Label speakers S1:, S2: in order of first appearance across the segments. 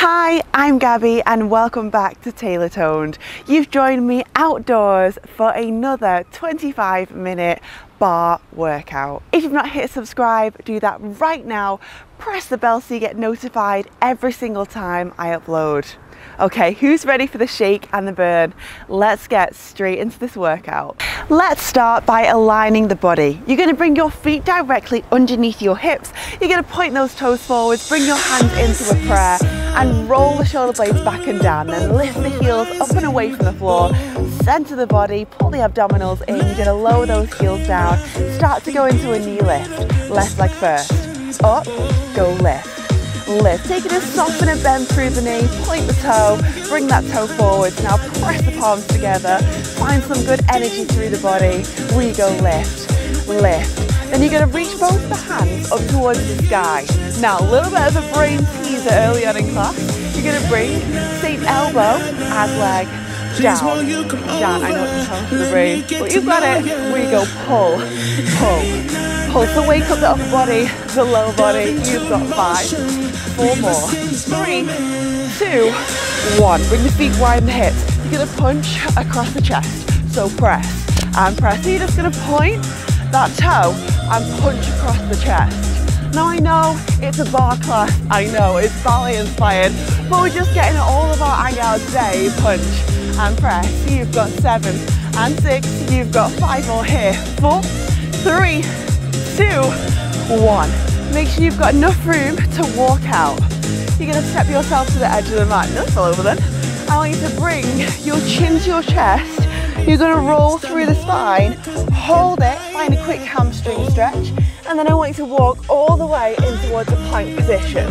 S1: Hi, I'm Gabby and welcome back to Taylor Toned. You've joined me outdoors for another 25 minute barre workout. If you've not hit subscribe, do that right now. Press the bell so you get notified every single time I upload. Okay, who's ready for the shake and the burn? Let's get straight into this workout. Let's start by aligning the body. You're gonna bring your feet directly underneath your hips. You're gonna point those toes forwards, bring your hands into a prayer and roll the shoulder blades back and down. Then lift the heels up and away from the floor. Center the body, pull the abdominals in. You're gonna lower those heels down. Start to go into a knee lift. Left leg first. Up, go lift lift. Take it as soften and bend through the knee, point the toe, bring that toe forward. Now press the palms together, find some good energy through the body. We go lift, lift. Then you're going to reach both the hands up towards the sky. Now a little bit of a brain teaser early on in class. You're going to bring same elbow as leg down, down. I know it's challenge for the brain, but you've got it. We go pull, pull, pull. So wake up the upper body, the lower body. You've got five, four more. Three, two, one. Bring the feet wide the hips. You're gonna punch across the chest. So press and press. So you're just gonna point that toe and punch across the chest. Now I know it's a barre class, I know it's ballet inspired, but we're just getting all of our anger out today. Punch and press. So you've got seven and six, you've got five more here. Four, three, two, one. Make sure you've got enough room to walk out. You're gonna step yourself to the edge of the mat. No, fall over then. I want you to bring your chin to your chest. You're gonna roll through the spine, hold it, find a quick hamstring stretch, and then I want you to walk all the way in towards a plank position.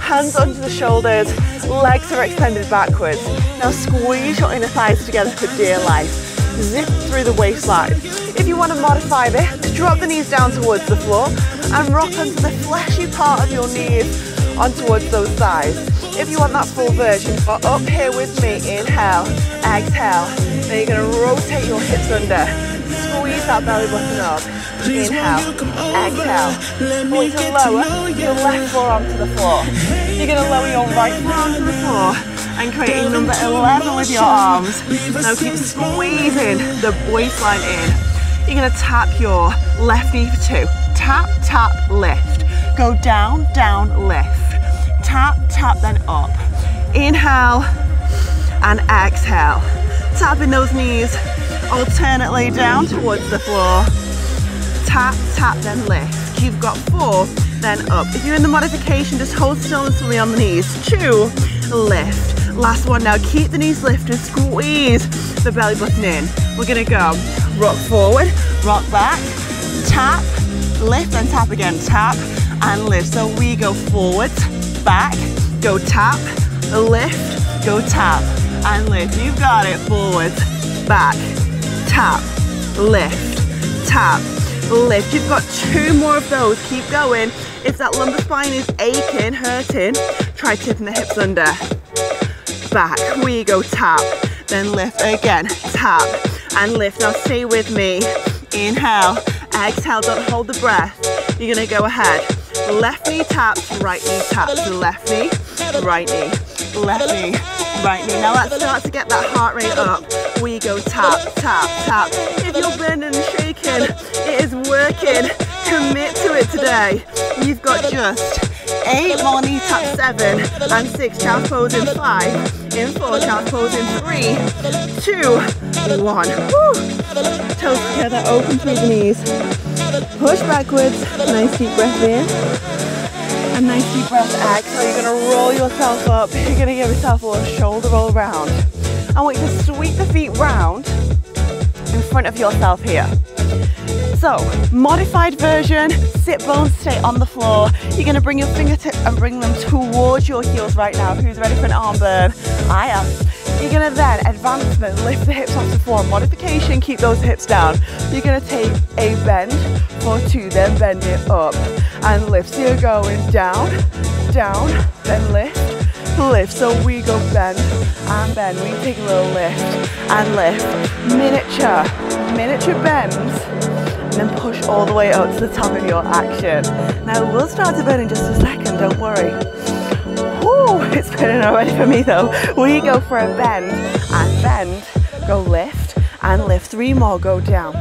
S1: Hands onto the shoulders, legs are extended backwards. Now squeeze your inner thighs together for dear life. Zip through the waistline. If you want to modify this, drop the knees down towards the floor and rock onto the fleshy part of your knees on towards those thighs. If you want that full version, go up here with me, inhale, exhale. Then you're gonna rotate your hips under. Squeeze that belly button up. Inhale, exhale. Going to lower your left forearm to the floor. You're gonna lower your right forearm to the floor and create number 11 with your arms. Now keep squeezing the waistline in. You're gonna tap your left knee for two tap, tap, lift. Go down, down, lift. Tap, tap, then up. Inhale and exhale. Tapping those knees alternately down towards the floor. Tap, tap, then lift. You've got four, then up. If you're in the modification, just hold still and swing on the knees. Two, lift. Last one now, keep the knees lifted, squeeze the belly button in. We're gonna go rock forward, rock back, tap, lift and tap again, tap and lift. So we go forward, back, go tap, lift, go tap and lift. You've got it, forward, back, tap, lift, tap, lift. You've got two more of those, keep going. If that lumbar spine is aching, hurting, try tipping the hips under. Back, we go tap, then lift again, tap and lift. Now stay with me. Inhale, Exhale, don't hold the breath. You're gonna go ahead. Left knee taps, right knee taps. Left knee, right knee, left knee, right knee. Now let's start to get that heart rate up. We go tap, tap, tap. If you're burning and shaking, it is working. Commit to it today. You've got just eight more knee taps, seven and six. Child's pose in five, in four. Child's pose in three, two, one. Woo. Toes together, open through the knees. Push backwards, nice deep breath in. A nice deep breath exhale. You're gonna roll yourself up. You're gonna give yourself a little shoulder roll around. I want you to sweep the feet round in front of yourself here. So, modified version, sit bones stay on the floor. You're gonna bring your fingertips and bring them towards your heels right now. Who's ready for an arm burn? I am. You're gonna then advancement, lift the hips off the floor. Modification, keep those hips down. You're gonna take a bend for two, then bend it up and lift. So you're going down, down, then lift, lift. So we go bend and bend. We take a little lift and lift. Miniature, miniature bends then push all the way up to the top of your action. Now we'll start to bend in just a second, don't worry. Woo. It's spinning already for me though. We go for a bend and bend, go lift and lift. Three more, go down.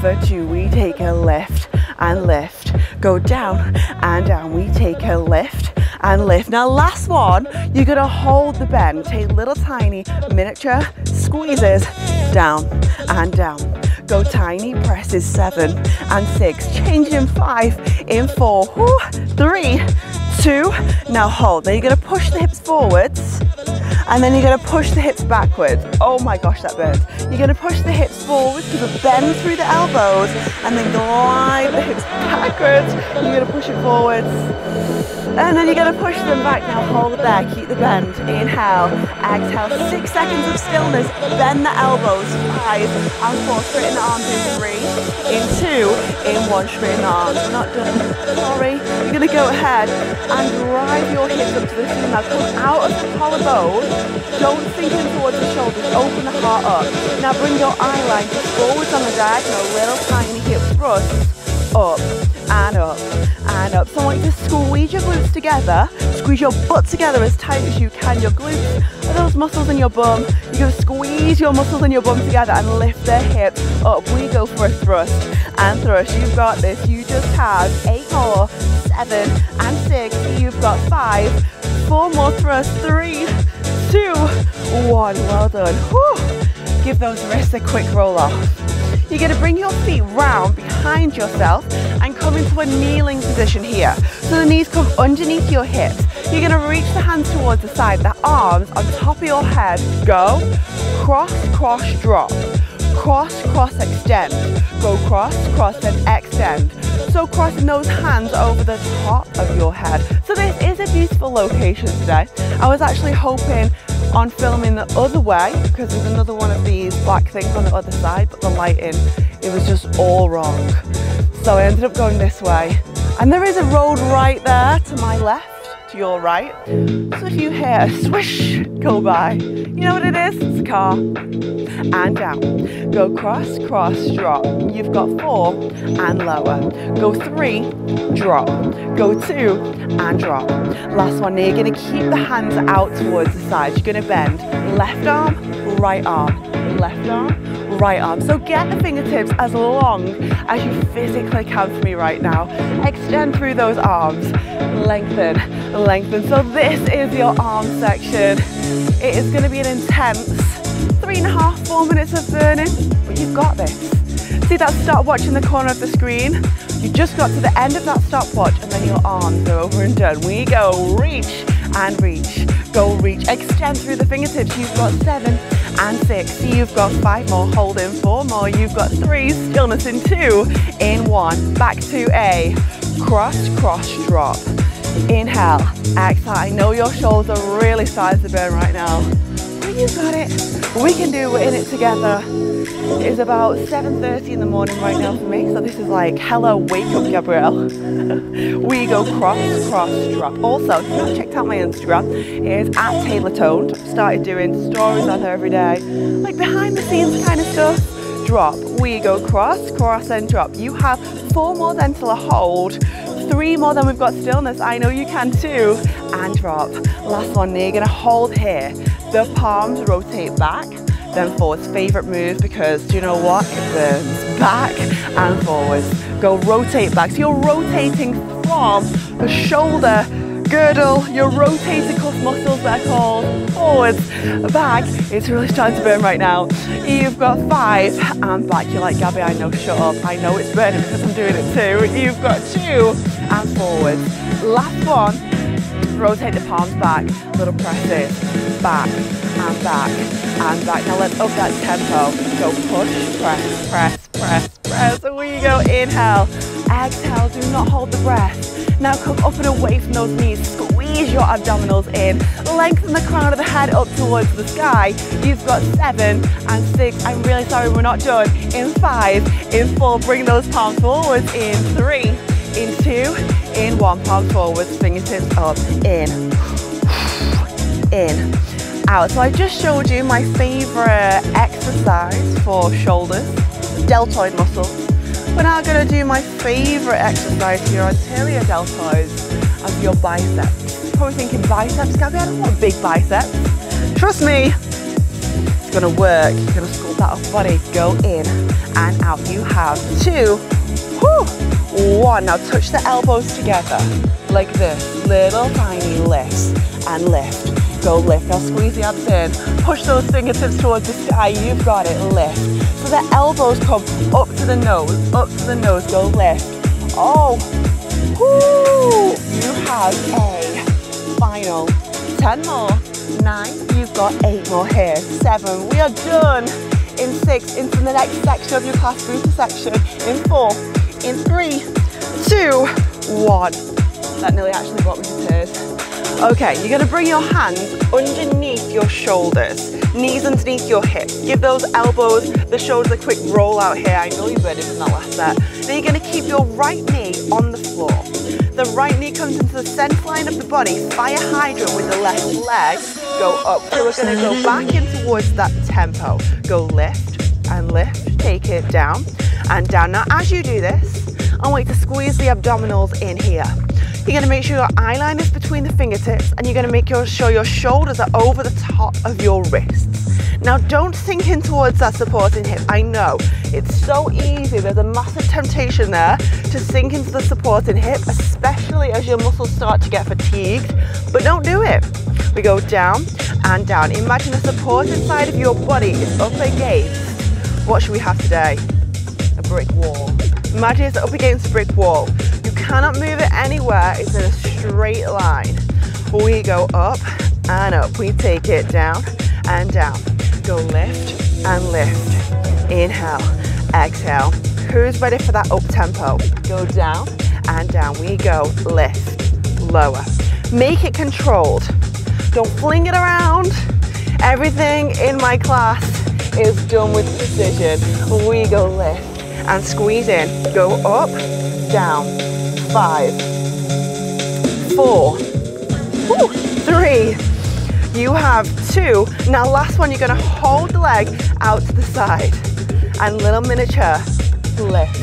S1: For two, we take a lift and lift. Go down and down, we take a lift and lift. Now last one, you're gonna hold the bend. Take little tiny miniature squeezes down and down. Go tiny presses, seven and six. Change in five, in four, three, two. Now hold. Now you're gonna push the hips forwards and then you're gonna push the hips backwards. Oh my gosh, that burns. You're gonna push the hips forwards, give a bend through the elbows, and then glide the hips backwards. You're gonna push it forwards. And then you're gonna push them back. Now hold there, keep the bend. Inhale, exhale, six seconds of stillness. Bend the elbows, five and four. Straighten the arms in three, in two, in one. Straighten the arms. Not done. Sorry. You're gonna go ahead and drive your hips up to the ceiling. Now come out of the collarbone. Don't sink in towards the shoulders. Open the heart up. Now bring your eye line forwards on the diagonal. Little tiny hip thrust up and up and up. So I want you to squeeze your glutes together, squeeze your butt together as tight as you can. Your glutes are those muscles in your bum. You're gonna squeeze your muscles in your bum together and lift the hips up. We go for a thrust and thrust. You've got this. You just have eight more, seven and six. You've got five, four more thrusts, three, two, one. Well done. Whew. Give those wrists a quick roll off. You're to bring your feet round behind yourself and come into a kneeling position here. So the knees come underneath your hips. You're going to reach the hands towards the side, the arms on top of your head. Go, cross, cross, drop. Cross, cross, extend. Go cross, cross, and extend. So crossing those hands over the top of your head. So this is a beautiful location today. I was actually hoping on filming the other way because there's another one of these black things on the other side but the lighting it was just all wrong so I ended up going this way and there is a road right there to my left to your right. So if you hear a swish go by. You know what it is? It's a car. And down. Go cross cross drop. You've got four and lower. Go three drop. Go two and drop. Last one now you're going to keep the hands out towards the sides. you're going to bend. Left arm right arm. Left arm right arm. So get the fingertips as long as you physically can for me right now. Extend through those arms. Lengthen lengthen. So this is your arm section. It is going to be an intense three and a half four minutes of burning but you've got this. See that stopwatch in the corner of the screen? You just got to the end of that stopwatch and then your arms are over and done. We go reach and reach go reach. Extend through the fingertips. You've got seven and six you've got five more hold in four more. You've got three stillness in two in one. Back to a. Cross cross drop. Inhale exhale. I know your shoulders are really starting to burn right now you got it we can do we're in it together it is about 7.30 in the morning right now for me, so this is like, hello, wake up, Gabrielle. we go cross, cross, drop. Also, if you've not checked out my Instagram, it is at Taylor Toned. Started doing stories on her every day, like behind the scenes kind of stuff. Drop, we go cross, cross and drop. You have four more till a hold, three more than we've got stillness. I know you can too. And drop. Last one, you're gonna hold here. The palms rotate back then forwards. Favorite move because do you know what? It burns back and forwards. Go rotate back. So you're rotating from the shoulder girdle, your rotator cuff muscles they're called, forwards, back. It's really starting to burn right now. You've got five and back. You're like, Gabby, I know, shut up. I know it's burning because I'm doing it too. You've got two and forwards. Last one, rotate the palms back, little presses, back and back and back. Now let's up that tempo. Go push, press, press, press, press. And we go inhale, exhale, do not hold the breath. Now come up and away from those knees. Squeeze your abdominals in. Lengthen the crown of the head up towards the sky. You've got seven and six. I'm really sorry we're not done. In five, in four, bring those palms forwards. In three, in two, in one, palms forwards, fingertips up, in, in, out. So I just showed you my favorite exercise for shoulders, deltoid muscles. We're now gonna do my favorite exercise for your anterior deltoids of your biceps. probably thinking biceps, Gabby, I don't want big biceps. Trust me, it's gonna work. You're gonna sculpt that off body. Go in and out. You have two, whew, one. Now touch the elbows together like this. Little tiny lifts and lift. Go lift. Now squeeze the abs in. Push those fingertips towards the sky. You've got it. Lift. So the elbows come up to the nose. Up to the nose. Go lift. Oh. You have a final 10 more. Nine. You've got eight more here. Seven. We are done. In six. Into the next section of your class booster section. In four. In three, two, one. That nearly actually brought me to tears. Okay, you're gonna bring your hands underneath your shoulders, knees underneath your hips. Give those elbows, the shoulders a quick roll out here. I know you better than that last set. Then you're gonna keep your right knee on the floor. The right knee comes into the center line of the body, fire hydrant with the left leg, go up. So we're gonna go back in towards that tempo. Go lift and lift, take it down and down. Now as you do this, I want you to squeeze the abdominals in here. You're gonna make sure your eye line is between the fingertips and you're gonna make sure your shoulders are over the top of your wrists. Now don't sink in towards that supporting hip. I know, it's so easy. There's a massive temptation there to sink into the supporting hip, especially as your muscles start to get fatigued, but don't do it. We go down and down. Imagine the supporting side of your body is up against, what should we have today? A brick wall. Imagine it's up against a brick wall You cannot move it anywhere. It's in a straight line. We go up and up. We take it down and down. Go lift and lift. Inhale, exhale. Who's ready for that up tempo? Go down and down. We go lift, lower. Make it controlled. Don't fling it around. Everything in my class is done with precision. We go lift and squeeze in. Go up, down, five, four, three. You have two. Now last one, you're gonna hold the leg out to the side and little miniature lift,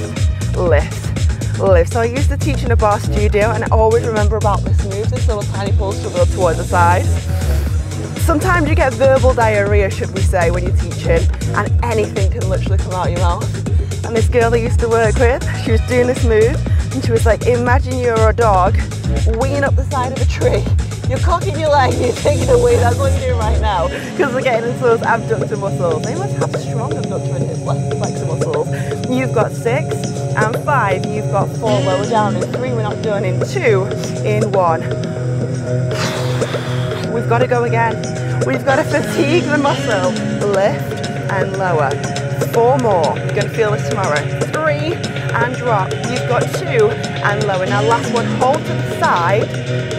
S1: lift, lift. So I used to teach in a barre studio and I always remember about this move, this little tiny pulse to go towards the side. Sometimes you get verbal diarrhea, should we say, when you're teaching, and anything can literally come out your mouth. And this girl I used to work with, she was doing this move, and she was like, imagine you're a dog winging up the side of a tree. You're cocking your leg, you're taking away, that's what you're doing right now. Because we're getting into those abductor muscles. They must have strong abductor and flexor muscles. You've got six and five. You've got four lower down. In three, we're not done. In two, in one. We've got to go again. We've got to fatigue the muscle. Lift and lower. Four more. You're going to feel this tomorrow. Three and drop. You've got two and lower. Now last one, hold to the side.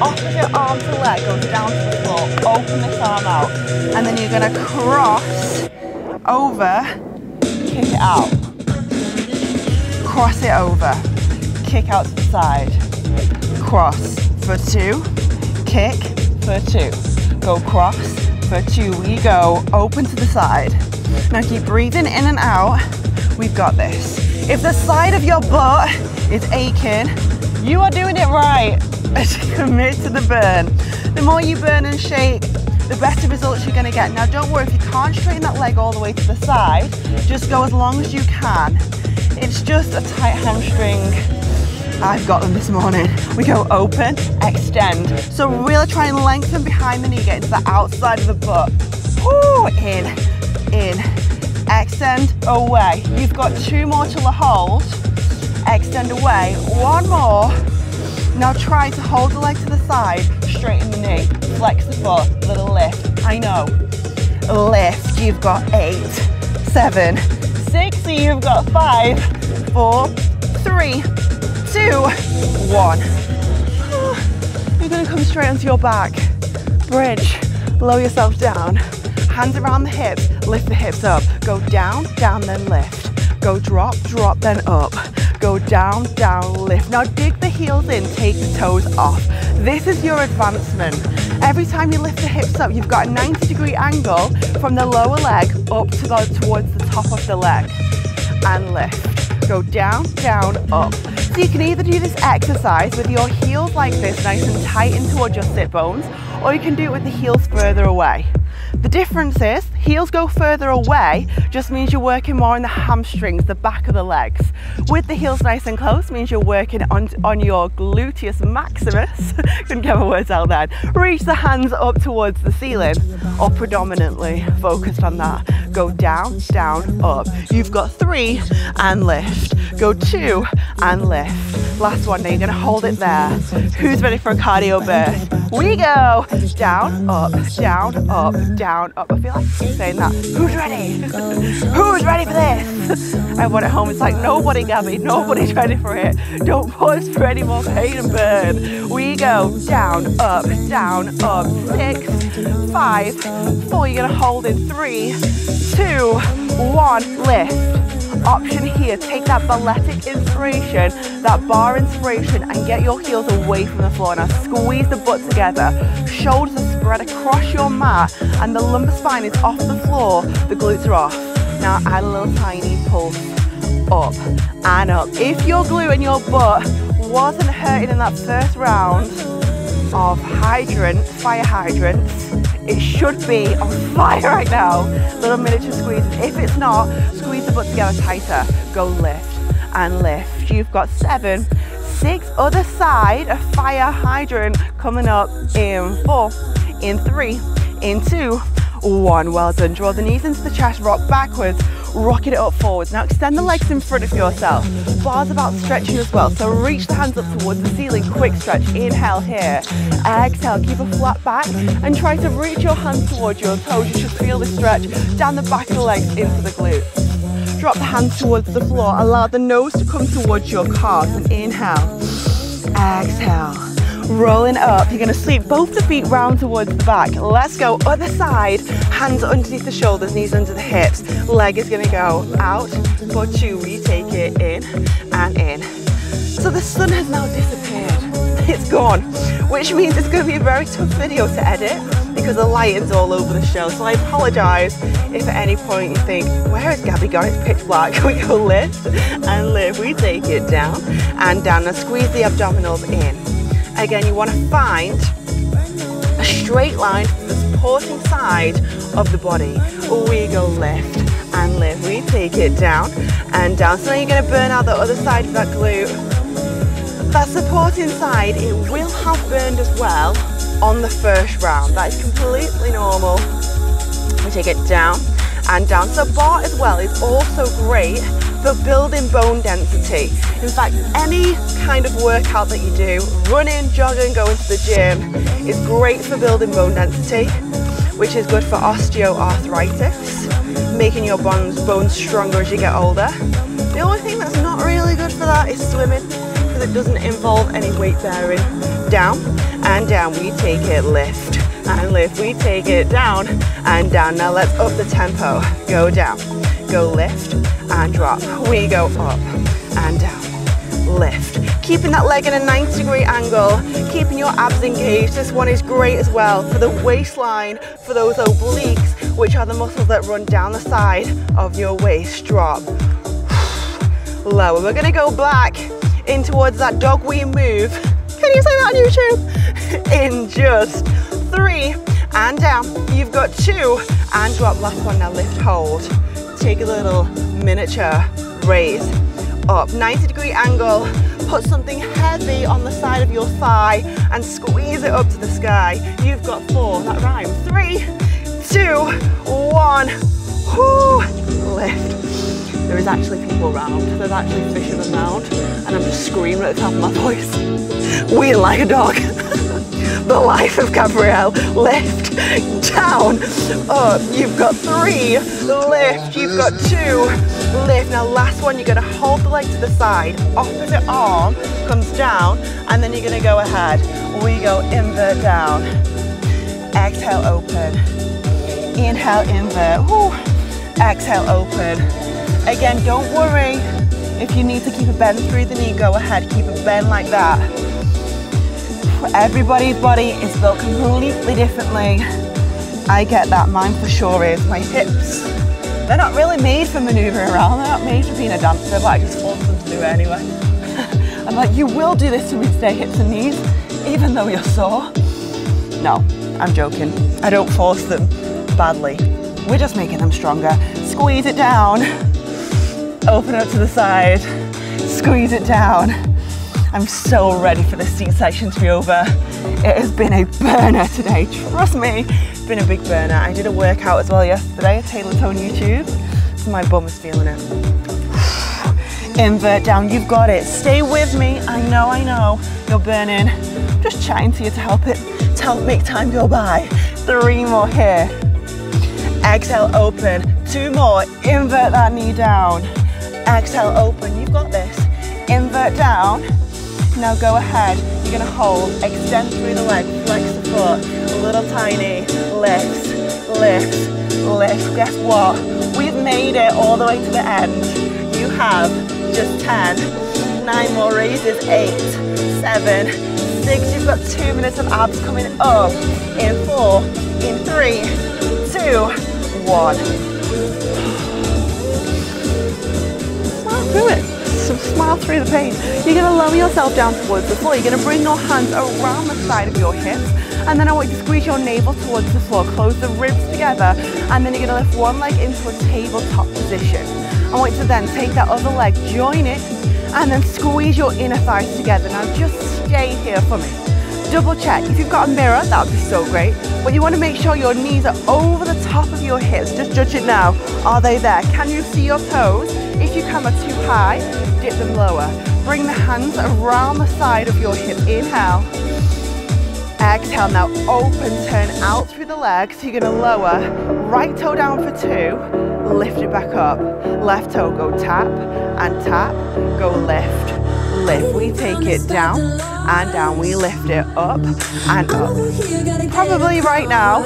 S1: Opposite arm to leg goes down to the floor. Open this arm out. And then you're going to cross over, kick it out. Cross it over. Kick out to the side. Cross for two. Kick for two. Go cross for two. We go open to the side. Now keep breathing in and out. We've got this. If the side of your butt is aching, you are doing it right as you commit to the burn. The more you burn and shake, the better results you're gonna get. Now don't worry, if you can't straighten that leg all the way to the side, just go as long as you can. It's just a tight hamstring. I've got them this morning. We go open, extend. So really try and lengthen behind the knee, get into the outside of the butt. Ooh, in, in, extend away. You've got two more to the hold. Extend away, one more. Now try to hold the leg to the side, straighten the knee, flex the foot, little lift. I know. Lift, you've got eight, seven, six, you've got five, four, three, two, one. You're gonna come straight onto your back. Bridge, lower yourself down. Hands around the hips, lift the hips up. Go down, down, then lift. Go drop, drop, then up. Go down, down, lift. Now dig the heels in, take the toes off. This is your advancement. Every time you lift the hips up, you've got a 90 degree angle from the lower leg up to go towards the top of the leg. And lift. go down, down, up. So you can either do this exercise with your heels like this, nice and tight in towards your sit bones, or you can do it with the heels further away. The difference is heels go further away just means you're working more on the hamstrings, the back of the legs. With the heels nice and close means you're working on, on your gluteus maximus. Couldn't get my words out then. Reach the hands up towards the ceiling or predominantly focused on that. Go down, down, up. You've got three and lift. Go two and lift. Last one, now you're gonna hold it there. Who's ready for a cardio burst? We go down, up, down, up, down, up. I feel like saying that. Who's ready? Who's ready for this? Everyone at home is like, nobody, Gabby, nobody's ready for it. Don't pause for any more pain and burn. We go down, up, down, up. Six, five, four. You're gonna hold in three, two, one. Lift option here. Take that balletic inspiration, that barre inspiration, and get your heels away from the floor. Now squeeze the butt together. Shoulders are spread across your mat, and the lumbar spine is off the floor. The glutes are off. Now add a little tiny pulse up and up. If your glute and your butt wasn't hurting in that first round of hydrant, fire hydrants, it should be on fire right now. Little miniature squeezes. If it's not, squeeze the butt together tighter. Go lift and lift. You've got seven, six, other side, a fire hydrant coming up in four, in three, in two, one. Well done. Draw the knees into the chest, rock backwards, rocking it up forwards. Now extend the legs in front of yourself. Barre's about stretching as well. So reach the hands up towards the ceiling. Quick stretch. Inhale here. Exhale. Keep a flat back and try to reach your hands towards your toes. You should feel the stretch down the back of the legs into the glutes. Drop the hands towards the floor. Allow the nose to come towards your calves and inhale. Exhale rolling up. You're gonna sweep both the feet round towards the back. Let's go, other side, hands underneath the shoulders, knees under the hips. Leg is gonna go out for two. We take it in and in. So the sun has now disappeared. It's gone, which means it's gonna be a very tough video to edit because the lighting's all over the show. So I apologize if at any point you think, where is Gabby gone? It's pitch black. We go lift and lift. We take it down and down. Now squeeze the abdominals in. Again, you want to find a straight line from the supporting side of the body. We go lift and lift. We take it down and down. So now you're going to burn out the other side of that glute. That supporting side, it will have burned as well on the first round. That is completely normal. We take it down and down. So barre as well is also great for building bone density. In fact, any kind of workout that you do, running, jogging, going to the gym, is great for building bone density, which is good for osteoarthritis, making your bones, bones stronger as you get older. The only thing that's not really good for that is swimming, because it doesn't involve any weight bearing. Down and down, we take it, lift and lift. We take it down and down. Now let's up the tempo. Go down, go lift and drop. We go up and down, lift. Keeping that leg in a 90 degree angle, keeping your abs engaged. This one is great as well for the waistline, for those obliques, which are the muscles that run down the side of your waist. Drop, lower. We're gonna go back in towards that dog we move. Can you say that on YouTube? in just three, and down. You've got two, and drop. Last one now, lift, hold. Take a little miniature raise up. 90 degree angle. Put something heavy on the side of your thigh and squeeze it up to the sky. You've got four, that rhymes. Three, two, one. Whoo, lift. There is actually people around. There's actually fishermen around and I'm just screaming at the top of my voice. Wheel like a dog. the life of Gabrielle. Lift, down, up. You've got three. Lift, you've got two. Lift. Now last one, you're gonna hold the leg to the side. Opposite arm comes down, and then you're gonna go ahead. We go invert down. Exhale, open. Inhale, invert. Woo. Exhale, open. Again, don't worry. If you need to keep a bend through the knee, go ahead. Keep a bend like that. Everybody's body is built completely differently. I get that, mine for sure is. My hips They're not really made for maneuvering around. They're not made for being a dancer, but I just force them to do it anyway. I'm like, you will do this to me today, hips and knees, even though you're sore. No, I'm joking. I don't force them badly. We're just making them stronger. Squeeze it down. Open up to the side. Squeeze it down. I'm so ready for the seat section to be over. It has been a burner today, trust me. It's been a big burner. I did a workout as well yesterday, Taylor Tone YouTube, so my bum is feeling it. Invert down, you've got it. Stay with me. I know, I know, you're burning. I'm just chatting to you to help it, to help make time go by. Three more here. Exhale, open. Two more, invert that knee down. Exhale, open, you've got this. Invert down. Now go ahead, you're gonna hold, extend through the leg, flex the foot, little tiny lifts, lifts, lifts. Guess what? We've made it all the way to the end. You have just 10, nine more raises, eight, seven, six. You've got two minutes of abs coming up in four, in three, two, one. Smile through it. Smile through the pain. You're gonna lower yourself down towards the floor. You're gonna bring your hands around the side of your hips. And then I want you to squeeze your navel towards the floor. Close the ribs together. And then you're gonna lift one leg into a tabletop position. I want you to then take that other leg, join it, and then squeeze your inner thighs together. Now just stay here for me. Double check. If you've got a mirror, that would be so great. But you want to make sure your knees are over the top of your hips. Just judge it now. Are they there? Can you see your toes? If you come are too high, dip them lower. Bring the hands around the side of your hip. Inhale. Exhale. Now open, turn out through the legs. You're going to lower. Right toe down for two. Lift it back up. Left toe, go tap and tap. Go lift lift. We take it down and down. We lift it up and up. Probably right now,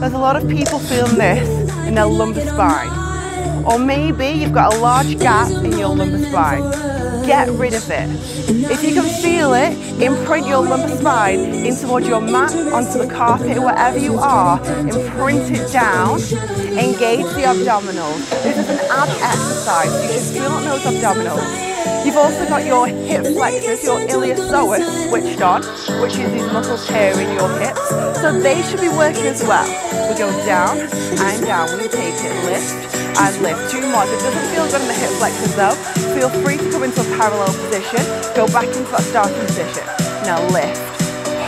S1: there's a lot of people feeling this in their lumbar spine. Or maybe you've got a large gap in your lumbar spine. Get rid of it. If you can feel it, imprint your lumbar spine in towards your mat, onto the carpet, wherever you are. Imprint it down. Engage the abdominals. This is an ab exercise. You should feel those abdominals. You've also got your hip flexors, your iliopsoas switched on, which is these muscles here in your hips. So they should be working as well. We go down and down. We take it, lift and lift. Two more. It doesn't feel good in the hip flexors though, feel free to come into a parallel position. Go back into that starting position. Now lift,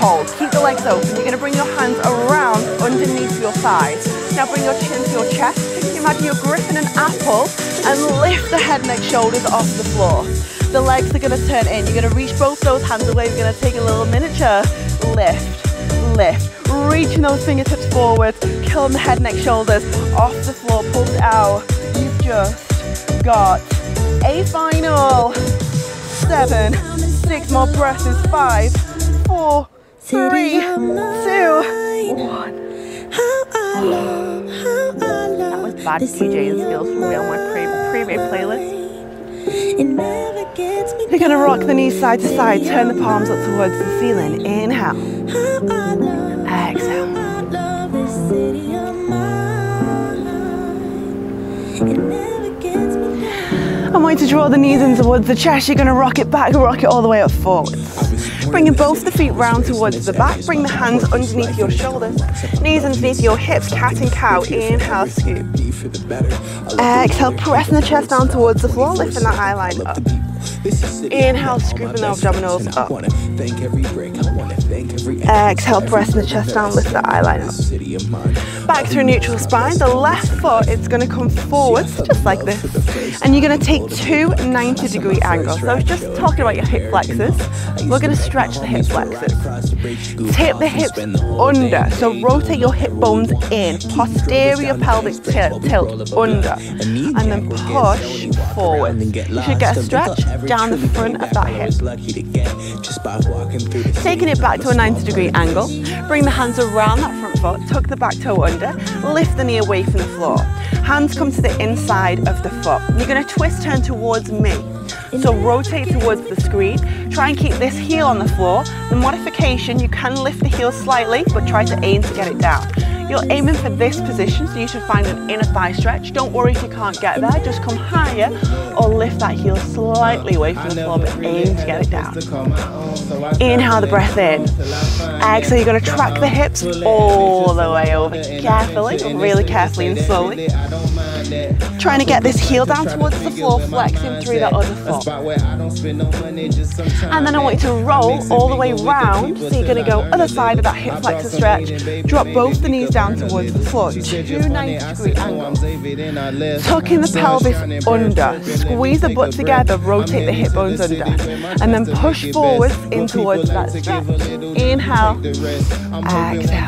S1: hold. Keep the legs open. You're going to bring your hands around underneath your thighs. Now bring your chin to your chest. Imagine you're gripping an apple and lift the head, neck, shoulders off the floor. The legs are gonna turn in. You're gonna reach both those hands away. We're gonna take a little miniature lift, lift. Reaching those fingertips forward, killing the head, neck, shoulders off the floor, pull it out. You've just got a final seven, six more breaths, five, four, three, two, one. Oh. That was bad DJing skills from me on my pre- previous playlist. You're gonna rock the knees side to side, turn the palms up towards the ceiling. Inhale. Exhale. I'm going to draw the knees in towards the chest. You're gonna rock it back, rock it all the way up forwards. Bringing both the feet round towards the back. Bring the hands underneath your shoulders. Knees underneath your hips, cat and cow. Inhale, scoop. Exhale, pressing the chest down towards the floor, lifting that eye line up. Inhale, scooping the abdominals up. Exhale, pressing the chest down, lift the eye line up. Back through neutral spine. The left foot is going to come forwards, just like this. And you're going to take two 90 degree angles. So I was just talking about your hip flexors. We're going to stretch the hip flexors. Tip the hips under. So rotate your hip bones in. Posterior pelvic tilt, tilt under. And then push forward. You should get a stretch down the front of that hip. Taking it back to a 90 degree angle. Bring the hands around that front foot. Tuck the back toe under. Lift the knee away from the floor. Hands come to the inside of the foot. You're going to twist turn towards me. So rotate towards the screen. Try and keep this heel on the floor. The modification, you can lift the heel slightly, but try to aim to get it down. You're aiming for this position, so you should find an inner thigh stretch. Don't worry if you can't get there, just come higher or lift that heel slightly away from the floor, but aim to get it down. Inhale the breath in. Exhale, you're gonna track the hips all the way over carefully, really carefully and slowly. Trying to get this heel down towards the floor, flexing through that other foot. And then I want you to roll all the way round. So you're going to go other side of that hip flexor stretch. Drop both the knees down towards the floor. Two 90 degree angles. Tucking the pelvis under. Squeeze the butt together, rotate the hip bones under. And then push forwards in towards that stretch. Inhale. Exhale.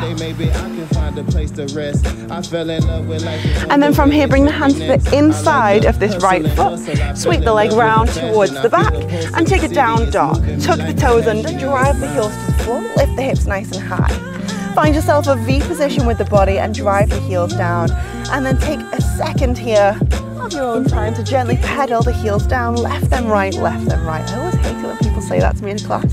S1: And then from here, bring the hands to the inside of this right foot. Sweep the leg round towards the back and take a down dog. Tuck the toes under, drive the heels to the floor, lift the hips nice and high. Find yourself a V position with the body and drive the heels down. And then take a second here of your own time to gently pedal the heels down, left and right, left and right. I always hate it when people say that to me in class.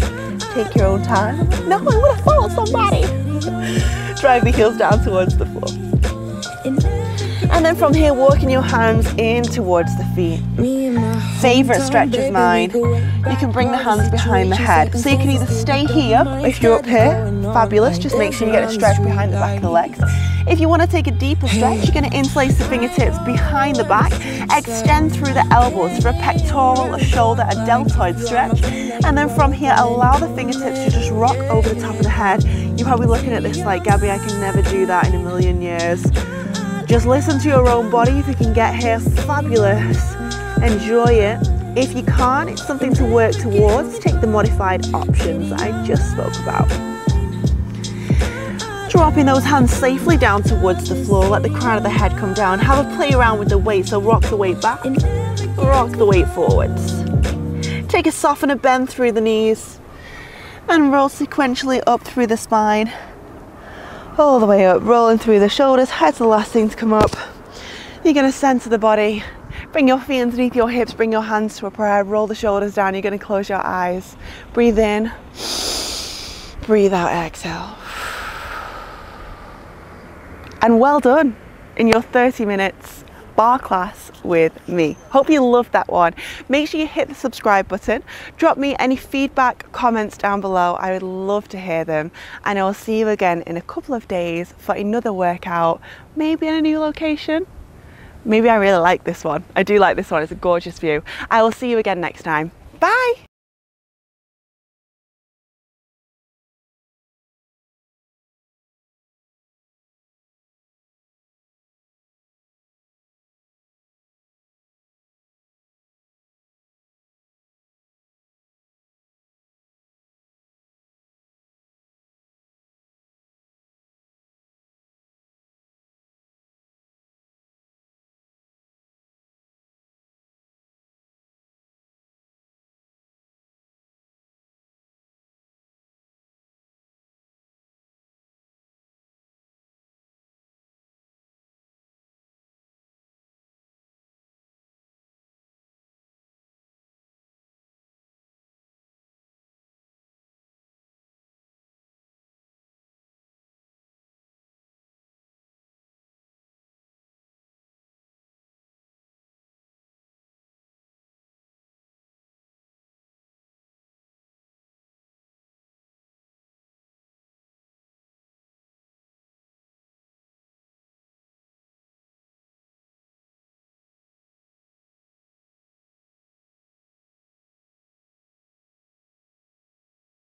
S1: Take your own time. No, I want to follow somebody. drive the heels down towards the floor. And then from here, walking your hands in towards the feet. Favorite stretch of mine. You can bring the hands behind the head. So you can either stay here, if you're up here, fabulous. Just make sure you get a stretch behind the back of the legs. If you want to take a deeper stretch, you're going to interlace the fingertips behind the back, extend through the elbows for a pectoral, a shoulder, a deltoid stretch. And then from here, allow the fingertips to just rock over the top of the head. You're probably looking at this like, Gabby, I can never do that in a million years. Just listen to your own body. If you can get here, fabulous. Enjoy it. If you can't, it's something to work towards. Take the modified options I just spoke about. Dropping those hands safely down towards the floor, let the crown of the head come down. Have a play around with the weight, so rock the weight back, rock the weight forwards. Take a softener bend through the knees and roll sequentially up through the spine all the way up, rolling through the shoulders. Head's the last thing to come up. You're going to center the body. Bring your feet underneath your hips, bring your hands to a prayer, roll the shoulders down. You're going to close your eyes. Breathe in, breathe out, exhale. And well done in your 30 minutes barre class with me. Hope you loved that one. Make sure you hit the subscribe button. Drop me any feedback, comments down below. I would love to hear them. And I will see you again in a couple of days for another workout, maybe in a new location. Maybe I really like this one. I do like this one. It's a gorgeous view. I will see you again next time. Bye.